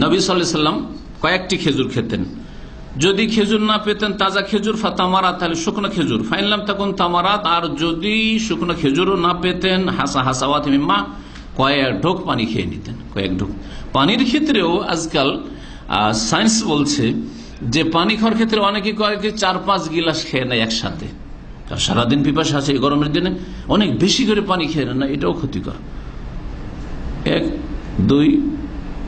নবী সাল্লাহ সাল্লাম কয়েকটি খেজুর খেতেন। যদি খেজুর না পেতেন, তাজা খেজুর ফা তামারা তাহলে শুকনো খেজুর। ফাইনলাম তখন তামারাত, আর যদি শুকনো খেজুরও না পেতেন, হাসা হাসাওয়াত মিম্মা, কয়েক ঢোক পানি খেয়ে নিতেন, কয়েক ঢোক। পানির ক্ষেত্রেও আজকাল সায়েন্স বলছে যে পানি খাওয়ার ক্ষেত্রে অনেকে কয়েক চার পাঁচ গিলাস খেয়ে নেয় একসাথে। সারাদিন পিপাসা আছে গরমের দিনে, অনেক বেশি করে পানি খেয়ে না, এটাও ক্ষতিকর। এক, দুই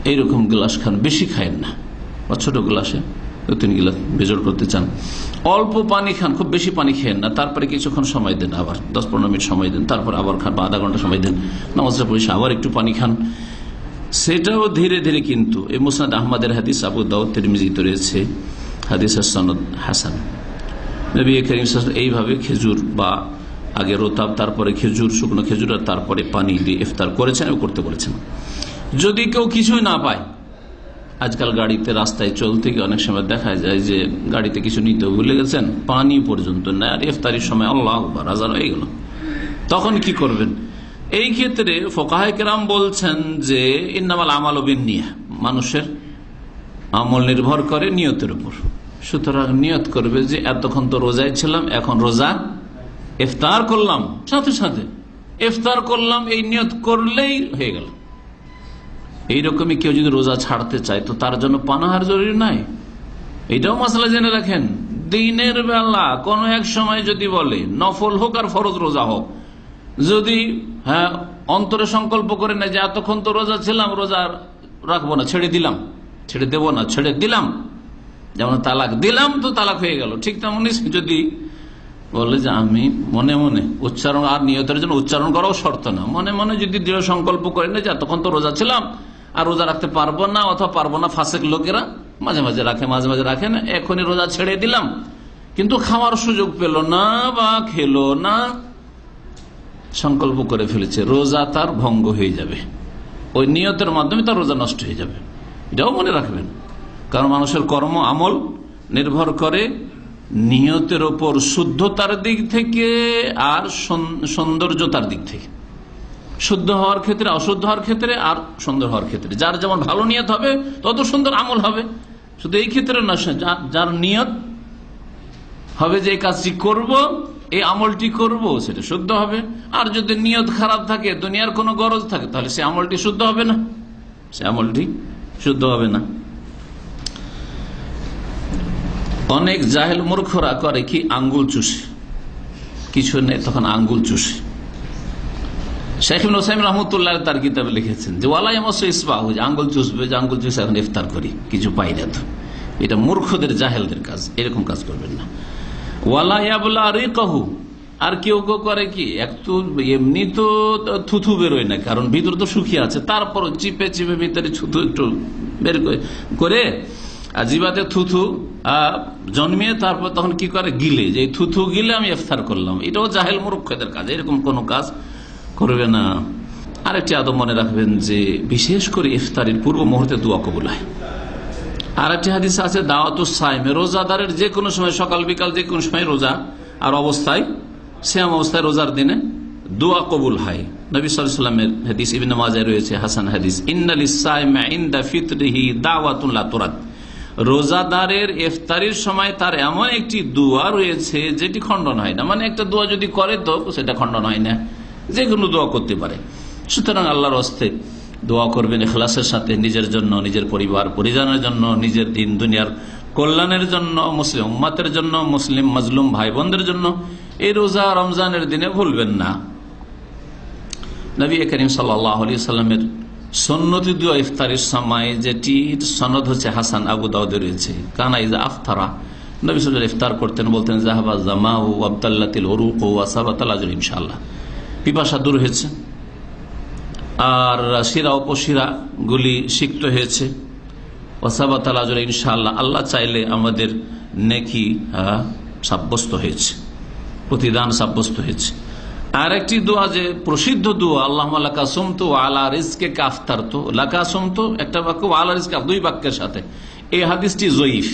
এইরকম গ্লাস খান, বেশি খায়েন না। বা ছোট গ্লাসে দু তিন গিলাস বেজোর করতে চান। অল্প পানি খান, খুব বেশি পানি খেয়েন না। তারপরে কিছুক্ষণ সময় দেন আবার, দশ পনেরো মিনিট সময় দেন। তারপর আবার খান বা আধা ঘণ্টা সময় দেন। নামাজটা পয়সা আবার একটু পানি খান। সেটাও ধীরে ধীরে কিন্তু, এই মুসনাদ আহমদের হাদিস, আবু দাউদ তিরমিজিত রয়েছে। হাদিস সনদ হাসান। নবী করিম এইভাবে খেজুর বা আগে রোতাব, তারপরে খেজুর, শুকনো খেজুর আর তারপরে পানি দিয়ে ইফতার করেছেন এবং করতে বলেছেন। যদি কেউ কিছুই না পায়, আজকাল গাড়িতে রাস্তায় চলতে গিয়ে অনেক সময় দেখা যায় যে গাড়িতে কিছু নিতে ভুলে গেছেন, পানি পর্যন্ত নেয়, আর ইফতারির সময় আল্লাহ হাজার হয়ে গেল। তখন কি করবেন? এই ক্ষেত্রে ফোকাহেকেরাম বলছেন যে, ইন্নামাল আমাল নিয়ে মানুষের আমল নির্ভর করে নিয়তের উপর। সুতরাং নিয়ত করবে যে, এতক্ষণ তো রোজায় ছিলাম, এখন রোজা ইফতার করলাম। সাথে সাথে ইফতার করলাম, এই নিয়ত করলেই হয়ে গেল। এইরকমই কেউ যদি রোজা ছাড়তে চায়, তো তার জন্য পানাহার জরুরি নাই? এটাও মশলা জেনে রাখেন। দিনের বেলা কোন এক সময় যদি বলে, নফল হোক আর ফরজ রোজা হোক, যদি হ্যাঁ অন্তরে সংকল্প করে নেয় যে, এতক্ষণ তো রোজা ছিলাম, রোজা রাখব না, ছেড়ে দিলাম, ছেড়ে দেব না, ছেড়ে দিলাম। যেমন তালাক দিলাম, তো তালাক হয়ে গেল। ঠিক তেমনই যদি বলে যে, আমি মনে মনে উচ্চারণ, আর নিয়তের জন্য উচ্চারণ করাও শর্ত না। মনে মনে যদি দৃঢ় সংকল্প করে না যে, এতক্ষণ তো রোজা ছিলাম আর রোজা রাখতে পারব না অথবা পারব না ফাঁসেক লোকেরা মাঝে মাঝে রাখে, মাঝে মাঝে রাখে না, এখনই রোজা ছেড়ে দিলাম। কিন্তু খাওয়ার সুযোগ পেল না বা খেলো না, সংকল্প করে ফেলেছে, রোজা তার ভঙ্গ হয়ে যাবে। ওই নিয়তের মাধ্যমে তার রোজা নষ্ট হয়ে যাবে। এটাও মনে রাখবেন। কারণ মানুষের কর্ম, আমল নির্ভর করে নিয়তের ওপর শুদ্ধতার দিক থেকে আর সৌন্দর্যতার দিক থেকে। শুদ্ধ হওয়ার ক্ষেত্রে, অশুদ্ধ হওয়ার ক্ষেত্রে আর সুন্দর হওয়ার ক্ষেত্রে। যার যেমন ভালো নিয়ত হবে, তত সুন্দর আমল হবে। শুধু এই ক্ষেত্রে না যার নিয়ত হবে যে এই কাজটি করব, এই আমলটি করব, সেটা শুদ্ধ হবে। আর যদি নিয়ত খারাপ থাকে, দুনিয়ার কোনো গরজ থাকে, তাহলে সে আমলটি শুদ্ধ হবে না। সে আমলটি শুদ্ধ হবে না। অনেক জাহেল মূর্খরা করে কি? আঙ্গুল চুষে। কিছু নেই, তখন আঙ্গুল চুষে। শেখিম হোসাইম রহমতুল্লাহ তার কিতাবে লিখেছেন যে ওয়ালাই ইসবাহ যে আঙ্গুল চুষবে, যে আঙ্গুল চুষে এখন ইফতার করি, কিছু পাই না তো। এটা মূর্খদের, জাহেলদের কাজ, এরকম কাজ করবেন না। ওয়ালাইয়াবুল্লাহ কহু আর কেউ কেউ করে কি একটু এমনি তো থুথু বেরোয় না, কারণ ভিতর তো সুখী আছে। তারপর চিপে চিপে ভিতরে থুথু একটু বের করে আর জিবাতে থুথু জন্মিয়ে তারপর তখন কি করে? গিলে, যে থুথু গিলে আমি ইফতার করলাম। এটাও জাহেল মুরুক্ষদের কাজ, এরকম কোন কাজ করবে না। আরেকটি আদম মনে রাখবেন যে বিশেষ করে ইফতারির পূর্ব মুহূর্তে দোয়া কবুল হয়। আর একটি হাদিস আছে, দাওয়াত সাইমে, রোজাদারের যে কোনো সময়, সকাল, বিকাল যে কোনো সময় রোজা আর অবস্থায় শ্যাম অবস্থায় রোজার দিনে দোয়া কবুল হয়। নবী সাল্লামের হাদিস, ইবিন মাজায় রয়েছে হাসান হাদিস ইন্দা ফিতরিহি দাওয়াতুল্লাহ তোরাত রোজাদারের ইফতারির সময় তার এমন একটি দোয়া রয়েছে, যেটি খণ্ডন হয় না। মানে একটা দোয়া যদি করে তো সেটা খণ্ডন হয় না। যে কোনো দোয়া করতে পারে। সুতরাং আল্লাহর অস্তে দোয়া করবেন এখলাসের সাথে, নিজের জন্য, নিজের পরিবার, পরিজনের জন্য, নিজের দিন, দুনিয়ার কল্যাণের জন্য, মুসলিম উম্মাতের জন্য, মুসলিম মজলুম ভাই বোনদের জন্য। এই রোজা রমজানের দিনে ভুলবেন না। নবী করিম সাল্লামের সন্নতি দোয়া ইফতারের সময় যেটি সনদ হচ্ছে হাসান আবু দাউদে রয়েছে। কানাইজা আফতারা। নবী সাল ইফতার করতেন, বলতেন জাহাবা জামা জামাউ আবদাল্লাতিল ওরুক ও আসাবাতাল ইনশাল্লাহ পিপাসা দূর হয়েছে। আর শিরা উপশিরা গুলি সিক্ত হয়েছে। ওসাবাতাল ইনশাল্লাহ আল্লাহ চাইলে আমাদের নেকি সাব্যস্ত হয়েছে। প্রতিদান সাব্যস্ত হয়েছে। আর একটি দোয়া যে প্রসিদ্ধ দোয়া আল্লাহ লাকাসম তো আলা রিজকে কাফতার তো লাকাসম তো একটা বাক্য আলা রিজকে, দুই বাক্যের সাথে। এই হাদিসটি জয়ীফ।